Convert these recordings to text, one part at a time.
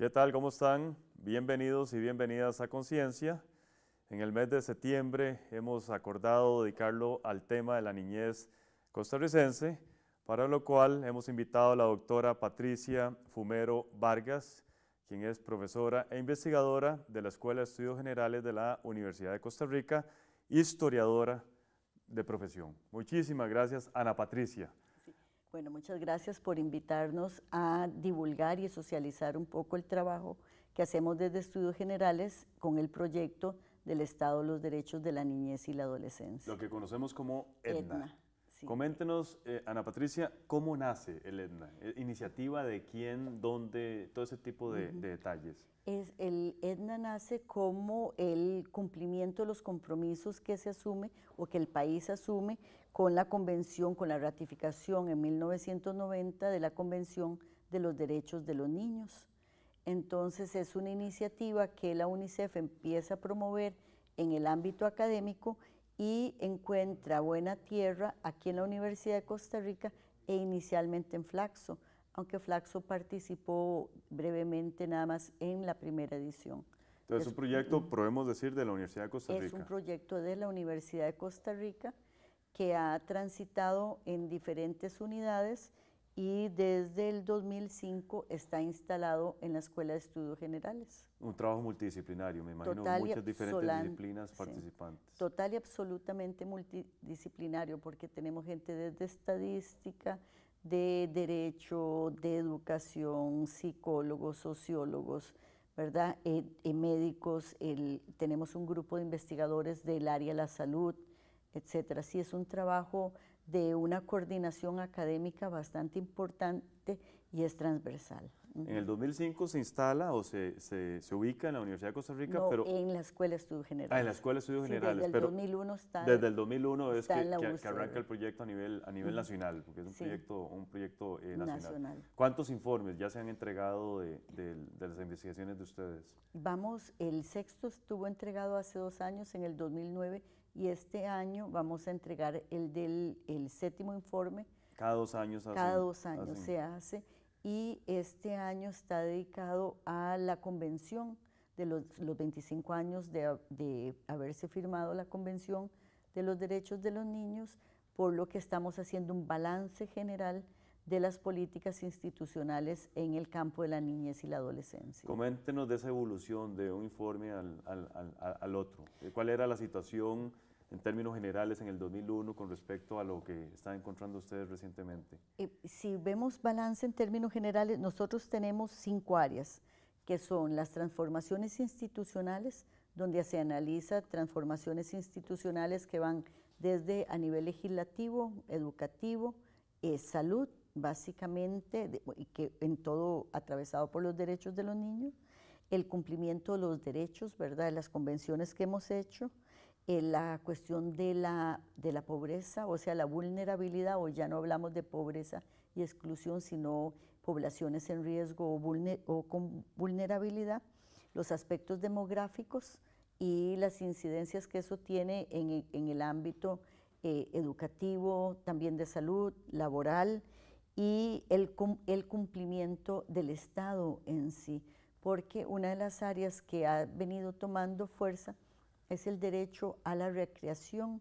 ¿Qué tal? ¿Cómo están? Bienvenidos y bienvenidas a Conciencia. En el mes de septiembre hemos acordado dedicarlo al tema de la niñez costarricense, para lo cual hemos invitado a la doctora Patricia Fumero Vargas, quien es profesora e investigadora de la Escuela de Estudios Generales de la Universidad de Costa Rica, historiadora de profesión. Muchísimas gracias, Ana Patricia. Bueno, muchas gracias por invitarnos a divulgar y socializar un poco el trabajo que hacemos desde Estudios Generales con el proyecto del Estado de los Derechos de la Niñez y la Adolescencia. Lo que conocemos como EDNA. Coméntenos, eh, Ana Patricia, ¿cómo nace el EDNA? Eh, ¿Iniciativa de quién, dónde, todo ese tipo de, detalles? Es, el EDNA nace como el cumplimiento de los compromisos que se asume o que el país asume con la convención, con la ratificación en 1990 de la Convención de los Derechos de los Niños. Entonces es una iniciativa que la UNICEF empieza a promover en el ámbito académico y encuentra buena tierra aquí en la Universidad de Costa Rica e inicialmente en Flaxo, aunque Flaxo participó brevemente nada más en la primera edición. Entonces es un proyecto, podemos decir, de la Universidad de Costa Rica. Es un proyecto de la Universidad de Costa Rica que ha transitado en diferentes unidades y desde el 2005 está instalado en la Escuela de Estudios Generales. Un trabajo multidisciplinario, me imagino, muchas diferentes disciplinas participantes. total y absolutamente multidisciplinario, porque tenemos gente desde estadística, de derecho, de educación, psicólogos, sociólogos, ¿verdad? Eh, eh, médicos, tenemos un grupo de investigadores del área de la salud, etcétera. Sí, es un trabajo de una coordinación académica bastante importante y es transversal. En el 2005 se instala o se, se, se, ubica en la Universidad de Costa Rica, no, pero... en la Escuela de Estudios Generales. Ah, en la Escuela de Estudios Generales. Desde el 2001 está... Desde el 2001 es que, que, arranca el proyecto a nivel, a nivel nacional, porque es un proyecto, un proyecto eh, nacional. ¿Cuántos informes ya se han entregado de, de, de, las investigaciones de ustedes? Vamos, el sexto estuvo entregado hace dos años, en el 2009, y este año vamos a entregar el del el séptimo informe. Cada dos años. Cada dos años se hace y este año está dedicado a la convención de los, los 25 años de, de, haberse firmado la Convención de los Derechos de los Niños, por lo que estamos haciendo un balance general de las políticas institucionales en el campo de la niñez y la adolescencia. Coméntenos de esa evolución de un informe al, al, al, otro. ¿Cuál era la situación en términos generales en el 2001 con respecto a lo que están encontrando ustedes recientemente? Eh, si vemos balance en términos generales, nosotros tenemos cinco áreas, que son las transformaciones institucionales, donde se analiza transformaciones institucionales que van desde a nivel legislativo, educativo, eh, salud, básicamente, y que en todo atravesado por los derechos de los niños, el cumplimiento de los derechos, ¿verdad?, de las convenciones que hemos hecho, eh, la cuestión de la, de la pobreza, o sea, la vulnerabilidad, o ya no hablamos de pobreza y exclusión, sino poblaciones en riesgo o, con vulnerabilidad, los aspectos demográficos y las incidencias que eso tiene en, en el ámbito eh, educativo, también de salud, laboral y el, cumplimiento del Estado en sí, porque una de las áreas que ha venido tomando fuerza es el derecho a la recreación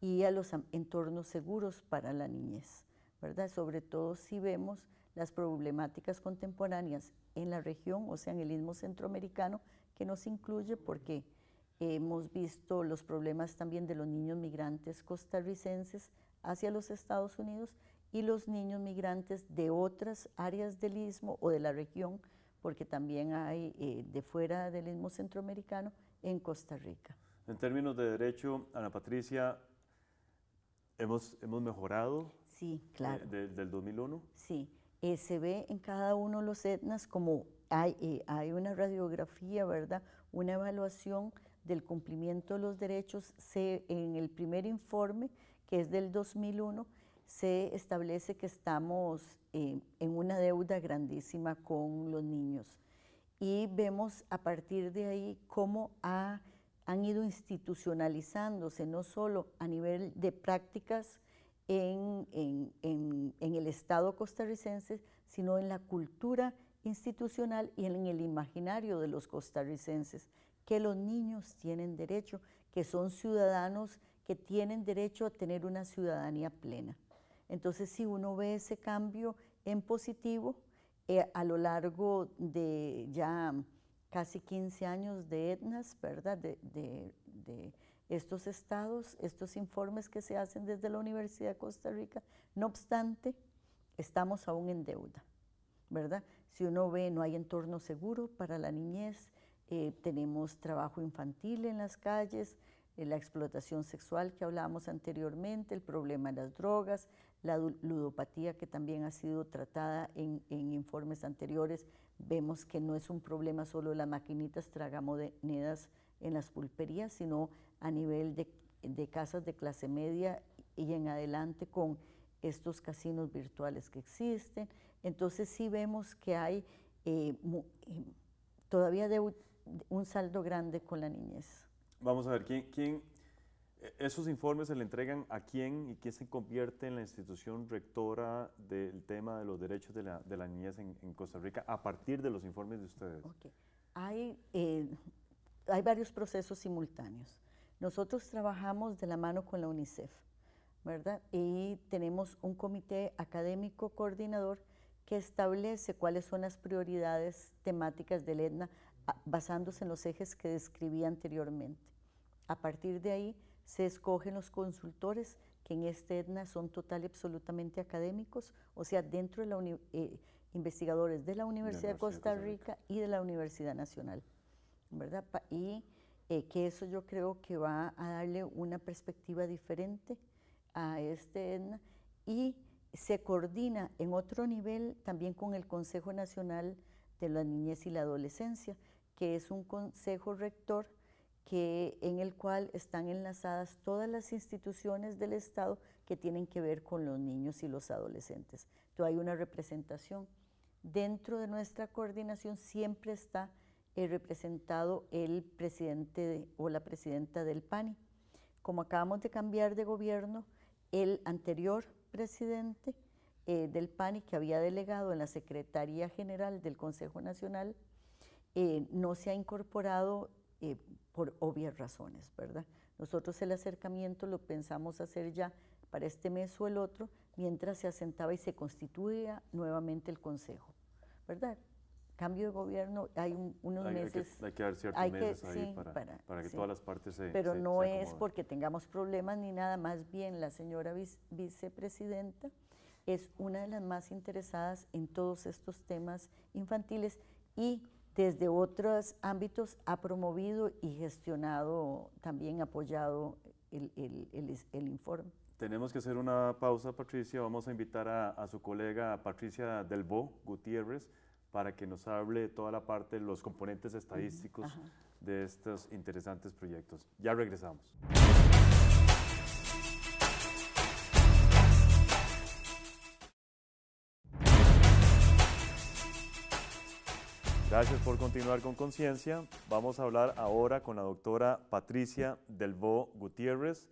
y a los entornos seguros para la niñez, ¿verdad? Sobre todo si vemos las problemáticas contemporáneas en la región, o sea, en el Istmo Centroamericano, que nos incluye porque hemos visto los problemas también de los niños migrantes costarricenses hacia los Estados Unidos y los niños migrantes de otras áreas del Istmo o de la región, porque también hay eh, de fuera del Istmo Centroamericano en Costa Rica. En términos de derecho, Ana Patricia, ¿hemos, hemos mejorado? Sí, claro. Eh, ¿Del 2001? Sí, eh, se ve en cada uno de los etnas como hay, eh, hay una radiografía, ¿verdad? Una evaluación del cumplimiento de los derechos. Se, en el primer informe, que es del 2001, se establece que estamos en una deuda grandísima con los niños. Y vemos a partir de ahí cómo ha han ido institucionalizándose no solo a nivel de prácticas en, el Estado costarricense, sino en la cultura institucional y en el imaginario de los costarricenses, que los niños tienen derecho, que son ciudadanos que tienen derecho a tener una ciudadanía plena. Entonces, si uno ve ese cambio en positivo, eh, a lo largo de ya casi 15 años de etnas, ¿verdad? De, estos estados, estos informes que se hacen desde la Universidad de Costa Rica. No obstante, estamos aún en deuda, ¿verdad? Si uno ve, no hay entorno seguro para la niñez, eh, tenemos trabajo infantil en las calles, eh, la explotación sexual que hablábamos anteriormente, el problema de las drogas, la ludopatía que también ha sido tratada en, informes anteriores, vemos que no es un problema solo de las maquinitas tragamonedas en las pulperías, sino a nivel de, casas de clase media y en adelante con estos casinos virtuales que existen. Entonces sí vemos que hay eh, eh, todavía un saldo grande con la niñez. Vamos a ver, ¿quién, quién ¿Esos informes se le entregan a quién y quién se convierte en la institución rectora del tema de los derechos de la, de niñez en, Costa Rica a partir de los informes de ustedes? Hay, eh, hay varios procesos simultáneos. Nosotros trabajamos de la mano con la UNICEF, ¿verdad? Y tenemos un comité académico coordinador que establece cuáles son las prioridades temáticas del EDNA basándose en los ejes que describí anteriormente. A partir de ahí, se escogen los consultores que en este EDNA son total y absolutamente académicos, o sea, dentro de la eh, investigadores de la Universidad de Costa Rica y de la Universidad Nacional, ¿verdad? y eh, que eso yo creo que va a darle una perspectiva diferente a este EDNA y se coordina en otro nivel también con el Consejo Nacional de la Niñez y la Adolescencia, que es un consejo rector que, en el cual están enlazadas todas las instituciones del Estado que tienen que ver con los niños y los adolescentes. Entonces hay una representación. Dentro de nuestra coordinación siempre está eh, representado el presidente o la presidenta del PANI. Como acabamos de cambiar de gobierno, el anterior presidente eh, del PANI, que había delegado en la Secretaría General del Consejo Nacional, eh, no se ha incorporado por obvias razones, ¿verdad? Nosotros el acercamiento lo pensamos hacer ya para este mes o el otro, mientras se asentaba y se constituía nuevamente el Consejo, ¿verdad? Cambio de gobierno, hay unos meses... Hay que, dar ciertos meses ahí para, que todas las partes se Pero no es porque tengamos problemas ni nada, más bien la señora vicepresidenta es una de las más interesadas en todos estos temas infantiles y desde otros ámbitos ha promovido y gestionado, también apoyado el, informe. Tenemos que hacer una pausa, Patricia. Vamos a invitar a, su colega Patricia Delbo Gutiérrez para que nos hable de toda la parte de los componentes estadísticos de estos interesantes proyectos. Ya regresamos. Gracias por continuar con Conciencia. Vamos a hablar ahora con la doctora Patricia Delbo Gutiérrez,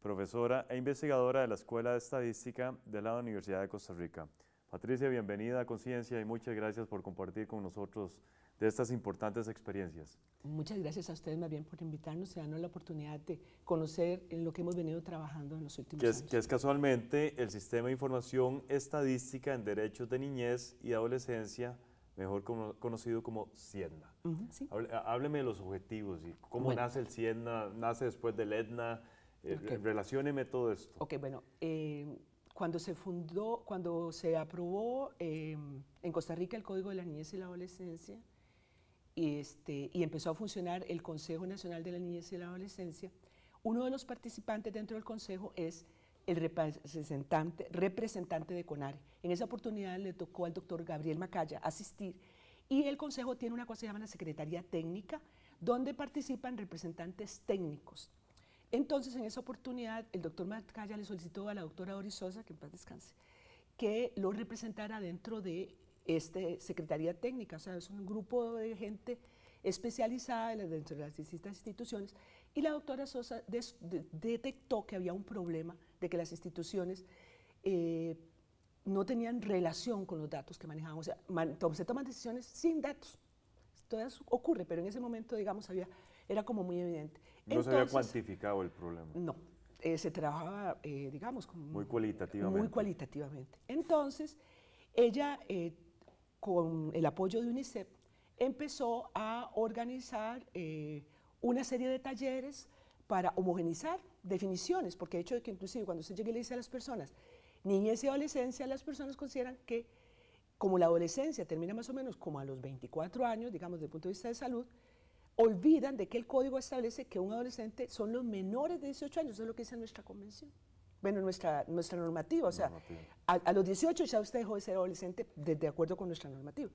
profesora e investigadora de la Escuela de Estadística de la Universidad de Costa Rica. Patricia, bienvenida a Conciencia y muchas gracias por compartir con nosotros de estas importantes experiencias. Muchas gracias a ustedes más bien por invitarnos y darnos la oportunidad de conocer lo que hemos venido trabajando en los últimos que años. Que es casualmente el Sistema de Información Estadística en Derechos de Niñez y Adolescencia mejor conocido como Siena. hábleme de los objetivos y cómo nace el Siena, nace después del EDNA, eh, relacióneme todo esto. Ok, bueno, eh, cuando se fundó, cuando se aprobó em, en Costa Rica el Código de la Niñez y la Adolescencia y, este, y empezó a funcionar el Consejo Nacional de la Niñez y la Adolescencia, uno de los participantes dentro del Consejo es el representante, representante de CONARE. En esa oportunidad le tocó al doctor Gabriel Macaya asistir y el Consejo tiene una cosa que se llama la Secretaría Técnica, donde participan representantes técnicos. Entonces, en esa oportunidad, el doctor Macaya le solicitó a la doctora Doris Sosa, que en paz descanse, que lo representara dentro de esta Secretaría Técnica, o sea, es un grupo de gente especializada dentro de las distintas instituciones, y la doctora Sosa detectó que había un problema de que las instituciones eh, no tenían relación con los datos que manejaban. O sea, se toman decisiones sin datos. Todo eso ocurre, pero en ese momento, digamos, había, era como muy evidente. No se había cuantificado el problema. No, eh, se trabajaba, eh, digamos, como muy cualitativamente. Muy cualitativamente. Entonces, ella, eh, con el apoyo de UNICEF, empezó a organizar una serie de talleres para homogenizar definiciones, porque de hecho de que inclusive cuando se llega y le dice a las personas, niñez y adolescencia, las personas consideran que como la adolescencia termina más o menos como a los 24 años, digamos desde el punto de vista de salud, olvidan de que el código establece que un adolescente son los menores de 18 años, eso es lo que dice nuestra convención. Bueno, nuestra, nuestra normativa, o sea, A, los 18 ya usted dejó de ser adolescente de, acuerdo con nuestra normativa.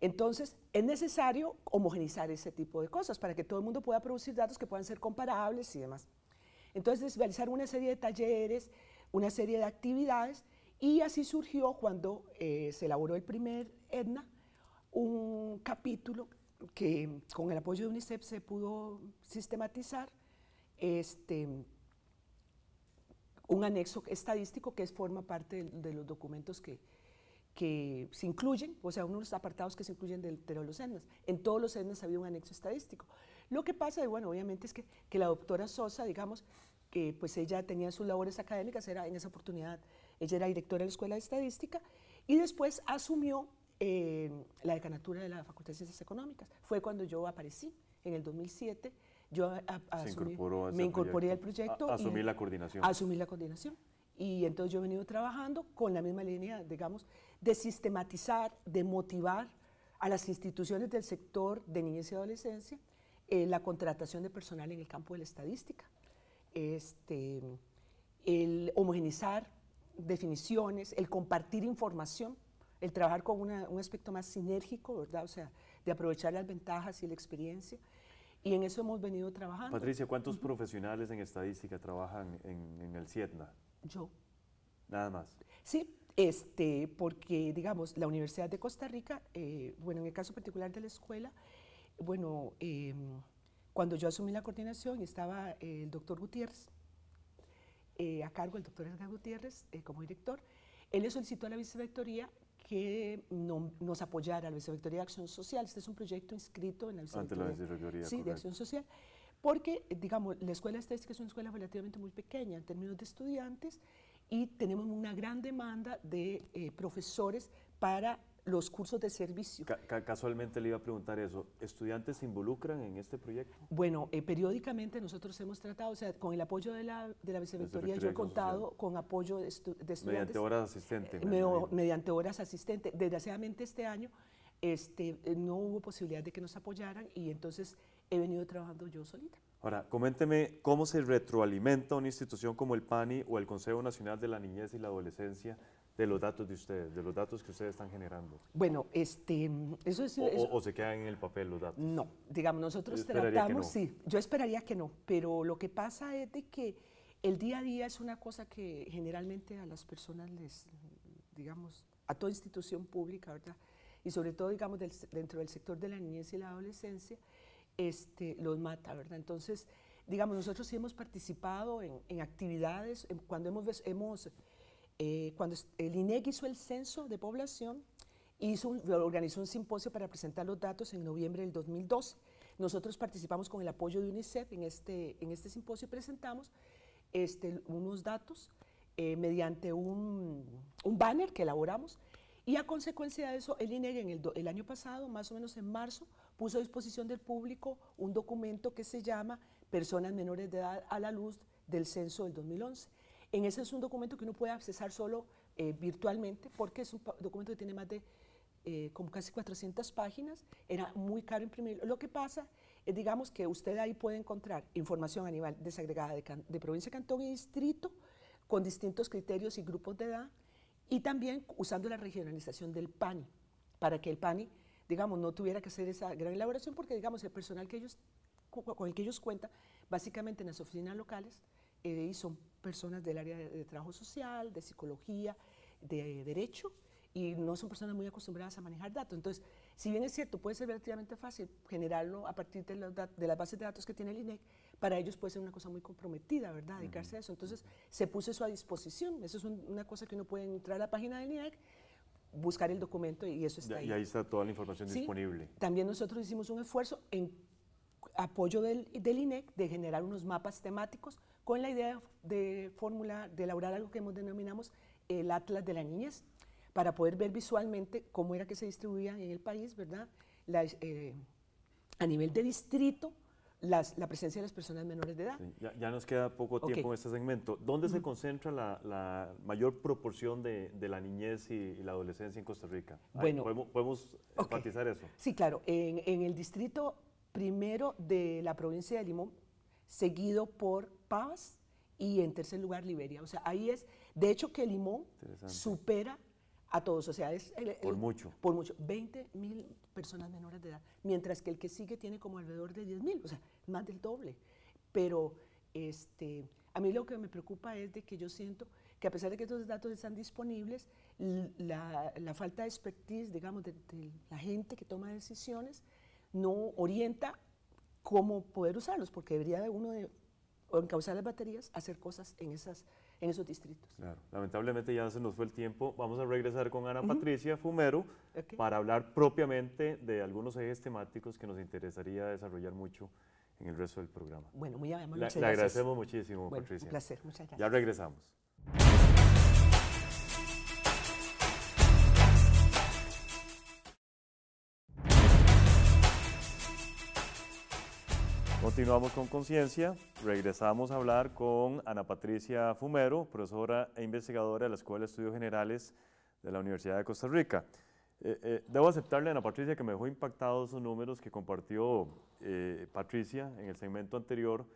Entonces, es necesario homogenizar ese tipo de cosas para que todo el mundo pueda producir datos que puedan ser comparables y demás. Entonces, realizar una serie de talleres, una serie de actividades, y así surgió cuando eh, se elaboró el primer EDNA, un capítulo que con el apoyo de UNICEF se pudo sistematizar este, un anexo estadístico que forma parte de, los documentos que, que, se incluyen, o sea, unos apartados que se incluyen de, de los EDNAS. En todos los EDNAS había un anexo estadístico. Lo que pasa, bueno, obviamente es que, que la doctora Sosa, digamos, que pues ella tenía sus labores académicas, era en esa oportunidad, ella era directora de la Escuela de Estadística, y después asumió la decanatura de la Facultad de Ciencias Económicas. Fue cuando yo aparecí, en el 2007, yo me incorporé al proyecto. asumí la coordinación. Asumí la coordinación. Y entonces yo he venido trabajando con la misma línea, digamos, de sistematizar, de motivar a las instituciones del sector de niñez y adolescencia eh, la contratación de personal en el campo de la estadística, este, el homogenizar definiciones, el compartir información el trabajar con un aspecto más sinérgico, ¿verdad? O sea, de aprovechar las ventajas y la experiencia. Y en eso hemos venido trabajando. Patricia, ¿cuántos profesionales en estadística trabajan en, el CIETNA? Yo. Nada más. Sí, este, porque, digamos, la Universidad de Costa Rica, eh, bueno, en el caso particular de la escuela, bueno, em, cuando yo asumí la coordinación estaba el doctor Gutiérrez, eh, a cargo el doctor Edgar Gutiérrez eh, como director, él le solicitó a la vicerrectoría que nos apoyara la Vicerrectoría de Acción Social. Este es un proyecto inscrito en la Vicerrectoría. sí, de Acción Social. Porque, digamos, la escuela estética es una escuela relativamente muy pequeña en términos de estudiantes y tenemos una gran demanda de eh, profesores para los cursos de servicio. casualmente le iba a preguntar eso. ¿Estudiantes se involucran en este proyecto? Bueno, eh, periódicamente nosotros hemos tratado, o sea, con el apoyo de la, de la vicerrectoría, yo he contado con apoyo de, estudiantes. Mediante horas asistentes. mediante horas asistentes. Desgraciadamente este año este, eh, no hubo posibilidad de que nos apoyaran y entonces he venido trabajando yo solita. Ahora, coménteme cómo se retroalimenta una institución como el PANI o el Consejo Nacional de la Niñez y la Adolescencia de los datos de ustedes, de los datos que ustedes están generando? Bueno, este, eso es... O, se quedan en el papel los datos? No, digamos, nosotros tratamos, sí, yo esperaría que no, pero lo que pasa es de que el día a día es una cosa que generalmente a las personas les, digamos, a toda institución pública, ¿verdad? Y sobre todo, digamos, dentro del sector de la niñez y la adolescencia, este, los mata, ¿verdad? Entonces, digamos, nosotros sí hemos participado en, en actividades, cuando hemos, hemos eh, cuando el INEC hizo el censo de población, hizo organizó un simposio para presentar los datos en noviembre del 2012. Nosotros participamos con el apoyo de UNICEF en este, en este simposio y presentamos este, unos datos eh, mediante un, un, banner que elaboramos y a consecuencia de eso el INEG en el, el, año pasado, más o menos en marzo, puso a disposición del público un documento que se llama Personas menores de edad a la luz del censo del 2011. En ese es un documento que uno puede accesar solo eh, virtualmente porque es un documento que tiene más de eh, como casi 400 páginas. Era muy caro imprimirlo. Lo que pasa es, digamos, que usted ahí puede encontrar información a nivel desagregada de, de provincia, cantón y distrito con distintos criterios y grupos de edad y también usando la regionalización del PANI para que el PANI, digamos, no tuviera que hacer esa gran elaboración porque, digamos, el personal que ellos, con el que ellos cuentan, básicamente en las oficinas locales, eh, son personas del área de, trabajo social, de psicología, de derecho, y no son personas muy acostumbradas a manejar datos. Entonces, si bien es cierto, puede ser relativamente fácil generarlo a partir de, de las bases de datos que tiene el INEC, para ellos puede ser una cosa muy comprometida, ¿verdad? Dedicarse a eso. Entonces, se puso eso a disposición. Eso es una cosa que uno puede entrar a la página del INEC, buscar el documento y eso está ahí. Y ahí está toda la información disponible. También nosotros hicimos un esfuerzo en apoyo del, del, INEC de generar unos mapas temáticos con la idea de fórmula, de elaborar algo que hemos denominamos el Atlas de la Niñez, para poder ver visualmente cómo era que se distribuía en el país, ¿verdad? Eh, a nivel de distrito, la presencia de las personas menores de edad. ya, nos queda poco tiempo en este segmento. ¿Dónde se concentra la, mayor proporción de, la niñez y, la adolescencia en Costa Rica? Bueno, ¿Podemos, enfatizar eso? Sí, claro. En, el distrito primero de la provincia de Limón, seguido por Pavas y en tercer lugar Liberia. O sea, ahí es, de hecho que Limón supera a todos, o sea, es... por mucho. Por mucho, 20 mil personas menores de edad, mientras que el que sigue tiene como alrededor de 10 mil, o sea, más del doble. Pero este, a mí lo que me preocupa es de que yo siento que a pesar de que estos datos están disponibles, la, falta de expertise, digamos, de, la gente que toma decisiones, no orienta cómo poder usarlos, porque debería de uno de encauzar las baterías, hacer cosas en esas en esos distritos. Claro. Lamentablemente ya se nos fue el tiempo. Vamos a regresar con Ana Patricia Fumero para hablar propiamente de algunos ejes temáticos que nos interesaría desarrollar mucho en el resto del programa. Bueno, muy amable. Le, le agradecemos muchísimo, Patricia. Un placer, muchas gracias. Ya regresamos. Continuamos con Conciencia. Regresamos a hablar con Ana Patricia Fumero, profesora e investigadora de la Escuela de Estudios Generales de la Universidad de Costa Rica. Eh, eh, debo aceptarle Ana Patricia que me dejó impactado esos números que compartió eh, Patricia en el segmento anterior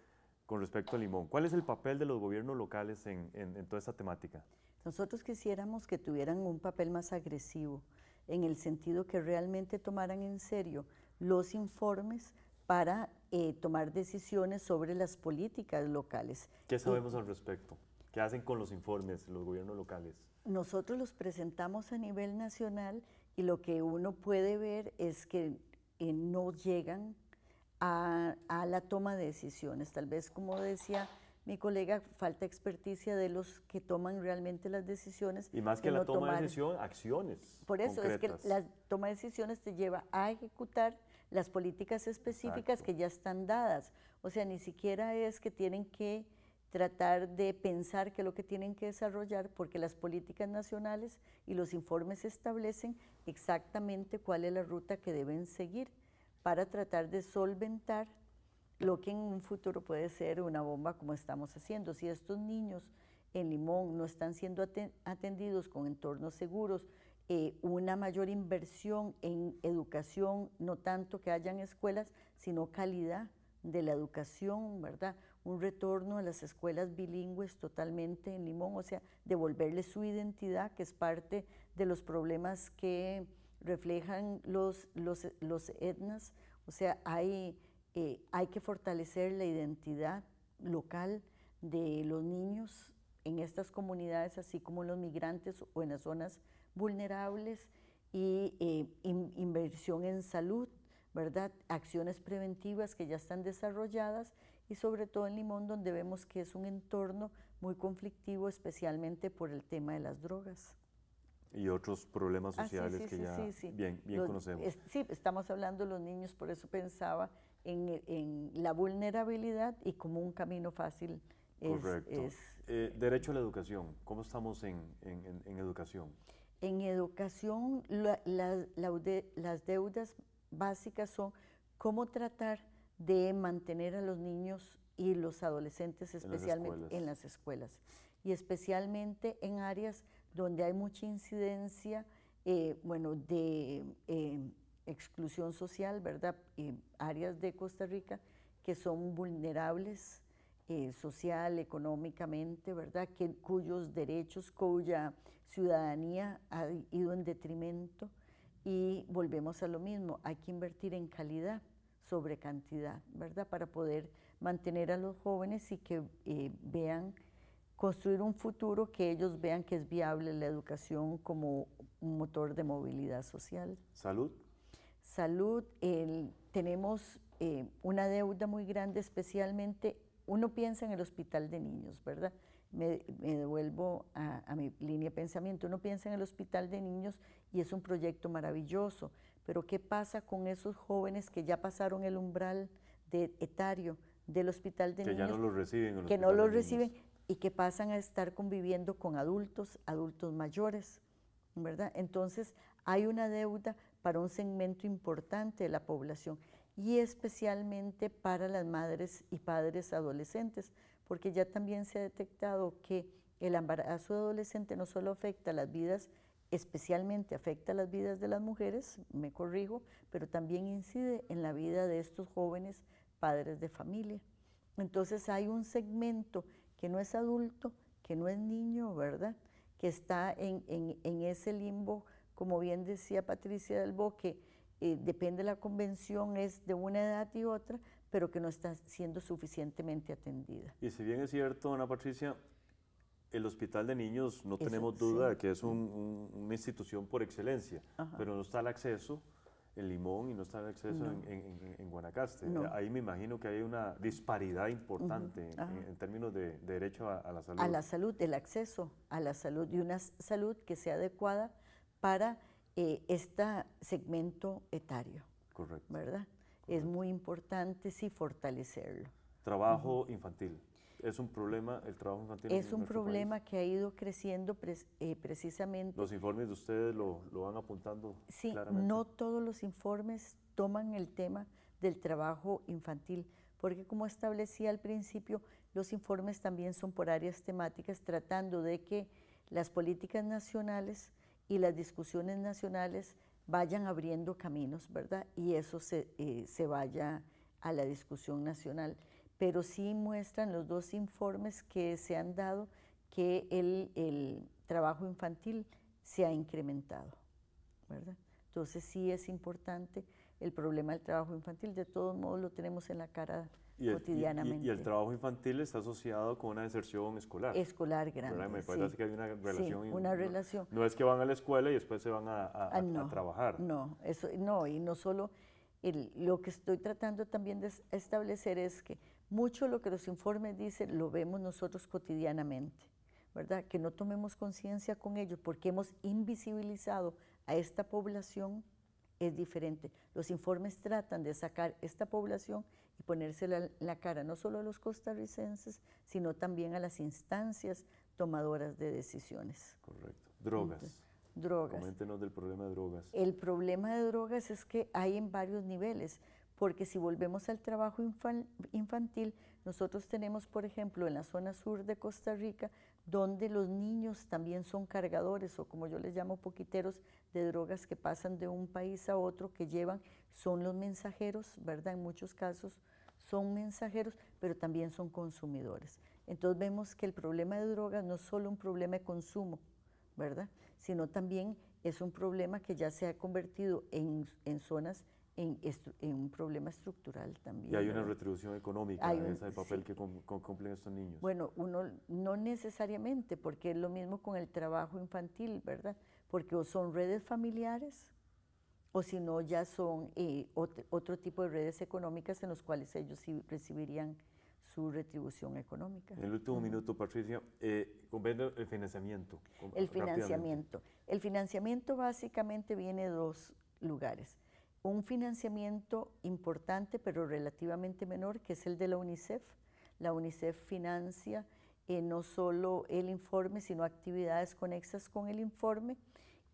con respecto a Limón. ¿Cuál es el papel de los gobiernos locales en, en toda esta temática? Nosotros quisiéramos que tuvieran un papel más agresivo, en el sentido que realmente tomaran en serio los informes para eh, tomar decisiones sobre las políticas locales. ¿Qué sabemos al respecto? ¿Qué hacen con los informes los gobiernos locales? Nosotros los presentamos a nivel nacional y lo que uno puede ver es que eh, no llegan a, la toma de decisiones. Tal vez, como decía mi colega, falta experticia de los que toman realmente las decisiones. Y más que la toma de decisión, acciones. Por eso es que la toma de decisiones te lleva a ejecutar las políticas específicas que ya están dadas. O sea, ni siquiera es que tienen que tratar de pensar qué es lo que tienen que desarrollar, porque las políticas nacionales y los informes establecen exactamente cuál es la ruta que deben seguir para tratar de solventar lo que en un futuro puede ser una bomba como estamos haciendo. Si estos niños en Limón no están siendo atendidos con entornos seguros, eh, una mayor inversión en educación, no tanto que hayan escuelas, sino calidad de la educación, ¿verdad? Un retorno a las escuelas bilingües totalmente en Limón, o sea, devolverle su identidad, que es parte de los problemas que reflejan los, los, los etnas, o sea, hay, eh, hay que fortalecer la identidad local de los niños en estas comunidades, así como los migrantes o en las zonas vulnerables y eh, inversión en salud, ¿verdad? Acciones preventivas que ya están desarrolladas y sobre todo en Limón donde vemos que es un entorno muy conflictivo, especialmente por el tema de las drogas. Y otros problemas ah, sociales que ya bien, bien conocemos. sí, estamos hablando de los niños, por eso pensaba en, en la vulnerabilidad y como un camino fácil es... Correcto. Eh, derecho a la educación, ¿cómo estamos en, en, en educación? En educación, las deudas básicas son cómo tratar de mantener a los niños y los adolescentes, especialmente en las escuelas, y especialmente en áreas donde hay mucha incidencia, eh, bueno, de eh, exclusión social, ¿verdad? áreas de Costa Rica que son vulnerables eh, social, económicamente, ¿verdad? Que, cuyos derechos, cuya ciudadanía ha ido en detrimento y volvemos a lo mismo, hay que invertir en calidad sobre cantidad, ¿verdad? Para poder mantener a los jóvenes y que eh, vean, construir un futuro que ellos vean que es viable la educación como un motor de movilidad social. ¿Salud? Salud, tenemos eh, una deuda muy grande, especialmente uno piensa en el hospital de niños, ¿verdad? Me, devuelvo a, a, mi línea de pensamiento. Uno piensa en el hospital de niños y es un proyecto maravilloso, pero ¿qué pasa con esos jóvenes que ya pasaron el umbral de etario del hospital de niños? Que ya no los reciben. que no los reciben y que pasan a estar conviviendo con adultos, adultos mayores, ¿verdad? Entonces hay una deuda para un segmento importante de la población y especialmente para las madres y padres adolescentes, porque ya también se ha detectado que el embarazo adolescente no solo afecta las vidas, especialmente afecta las vidas de las mujeres, me corrijo, pero también incide en la vida de estos jóvenes padres de familia. Entonces hay un segmento que no es adulto, que no es niño, ¿verdad? Que está en, ese limbo, como bien decía Patricia del Boque, eh, depende de la convención, es de una edad y otra, pero que no está siendo suficientemente atendida. Y si bien es cierto, Ana Patricia, el Hospital de Niños no tenemos duda de que es una institución por excelencia, pero no está el acceso en Limón y no está el acceso en, Guanacaste. Ahí me imagino que hay una disparidad importante en, términos de, derecho a, la salud. A la salud, el acceso a la salud y una salud que sea adecuada para eh, este segmento etario. Correcto. ¿Verdad? Es muy importante sí fortalecerlo. Trabajo infantil. ¿Es un problema el trabajo infantil? Es un problema que ha ido creciendo eh, precisamente. ¿Los informes de ustedes lo, lo van apuntando? Sí, no todos los informes toman el tema del trabajo infantil, porque como establecía al principio, los informes también son por áreas temáticas, tratando de que las políticas nacionales y las discusiones nacionales vayan abriendo caminos, ¿verdad? Y eso se, eh, se vaya a la discusión nacional pero sí muestran los dos informes que se han dado que el, trabajo infantil se ha incrementado, ¿verdad? Entonces sí es importante el problema del trabajo infantil, de todos modos lo tenemos en la cara cotidianamente. Y, el trabajo infantil está asociado con una deserción escolar. Escolar grande. Me parece que hay una relación. Sí, una relación. No, es que van a la escuela y después se van a, a, ah, trabajar. No, eso, no, y no solo, lo que estoy tratando también de establecer es que mucho lo que los informes dicen lo vemos nosotros cotidianamente, ¿verdad? Que no tomemos conciencia con ello porque hemos invisibilizado a esta población es diferente. Los informes tratan de sacar esta población y ponérsela la, la cara no solo a los costarricenses, sino también a las instancias tomadoras de decisiones. Correcto. Drogas. drogas. Coméntenos del problema de drogas. El problema de drogas es que hay en varios niveles porque si volvemos al trabajo infantil, nosotros tenemos, por ejemplo, en la zona sur de Costa Rica, donde los niños también son cargadores o como yo les llamo poquiteros de drogas que pasan de un país a otro, que llevan, son los mensajeros, ¿verdad? En muchos casos son mensajeros, pero también son consumidores. Entonces vemos que el problema de drogas no es solo un problema de consumo, ¿verdad? Sino también es un problema que ya se ha convertido en, en zonas en, un problema estructural también. Y hay una retribución económica en ese papel que cumplen estos niños. Bueno, uno no necesariamente, porque es lo mismo con el trabajo infantil, ¿verdad? Porque o son redes familiares, o si no, ya son eh, otro, tipo de redes económicas en los cuales ellos sí recibirían su retribución económica. En el último minuto, Patricia, eh, el financiamiento. El financiamiento. El financiamiento básicamente viene de dos lugares un financiamiento importante pero relativamente menor, que es el de la UNICEF. La UNICEF financia eh, no solo el informe, sino actividades conexas con el informe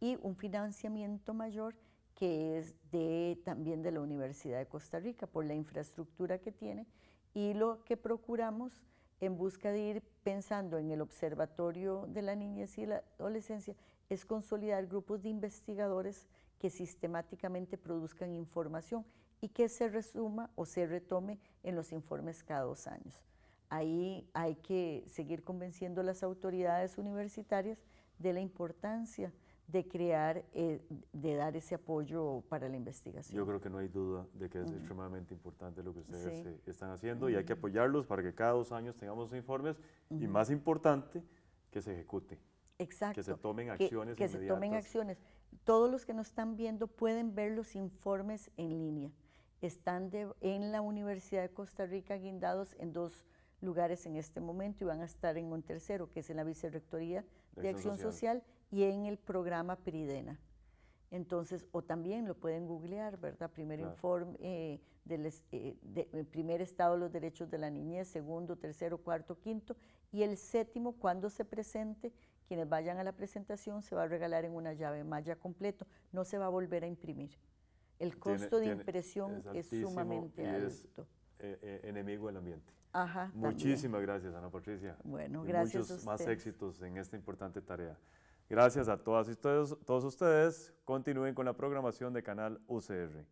y un financiamiento mayor que es de, también de la Universidad de Costa Rica por la infraestructura que tiene y lo que procuramos en busca de ir pensando en el Observatorio de la Niñez y la Adolescencia es consolidar grupos de investigadores que sistemáticamente produzcan información y que se resuma o se retome en los informes cada dos años. Ahí hay que seguir convenciendo a las autoridades universitarias de la importancia de crear, eh, de dar ese apoyo para la investigación. Yo creo que no hay duda de que es extremadamente importante lo que ustedes eh, están haciendo y hay que apoyarlos para que cada dos años tengamos informes y más importante, que se ejecute. Exacto. Que se tomen acciones que, que se tomen acciones. Todos los que nos están viendo pueden ver los informes en línea están en la Universidad de Costa Rica guindados en dos lugares en este momento y van a estar en un tercero, que es en la Vicerrectoría de, Acción Social. y en el programa Peridena. Entonces, o también lo pueden googlear, ¿verdad? Primer informe eh, del eh, de, primer estado de los derechos de la niñez, segundo, tercero, cuarto, quinto, y el séptimo, cuando se presente, quienes vayan a la presentación se va a regalar en una llave malla completo, no se va a volver a imprimir. El costo de impresión es, sumamente alto. Es eh, enemigo del ambiente. Ajá, Muchísimas gracias, Ana Patricia. Bueno, gracias. muchos más éxitos en esta importante tarea. Gracias a todas y todos, todos ustedes. Continúen con la programación de Canal UCR.